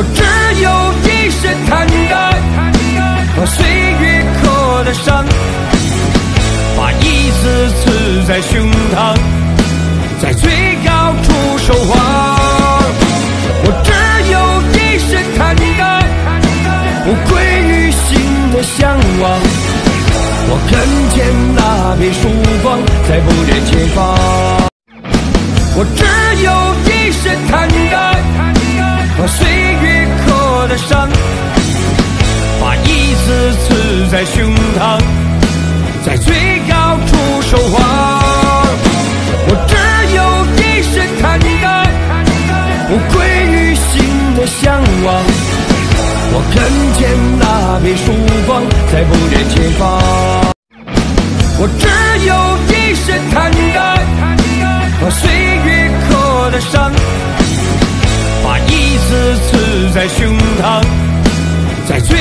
我只有一身坦荡和岁月刻的伤，把一字刺在胸膛，在最高处守望。我只有一身坦荡，不愧于心的向往。我看见那片曙光在不远前方。我只有在胸膛，在最高处守望。我只有一身坦荡，不愧于心的向往。我看见那片曙光在不远前方。我只有一身坦荡和岁月刻的伤，把一字刺在胸膛，在最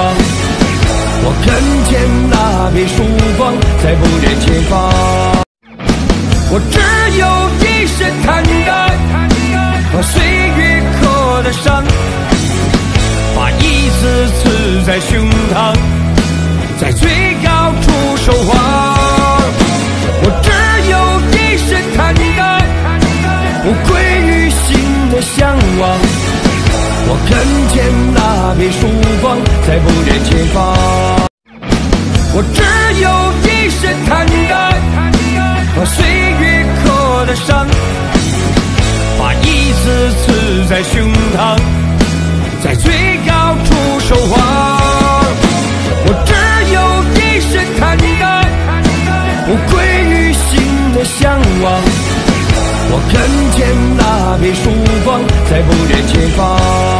我看见那片曙光在不远前方。我只有一身坦然和岁月刻的伤，把一字刺在胸膛，在最高处守望。我只有一身坦然，不愧于心的向往。我看见那片曙光在不远前方。我只有一身坦然和岁月刻的伤，把一字刺在胸膛，在最高处守望。我只有一身坦然，不愧于心的向往。我看见那片曙光在不远前方。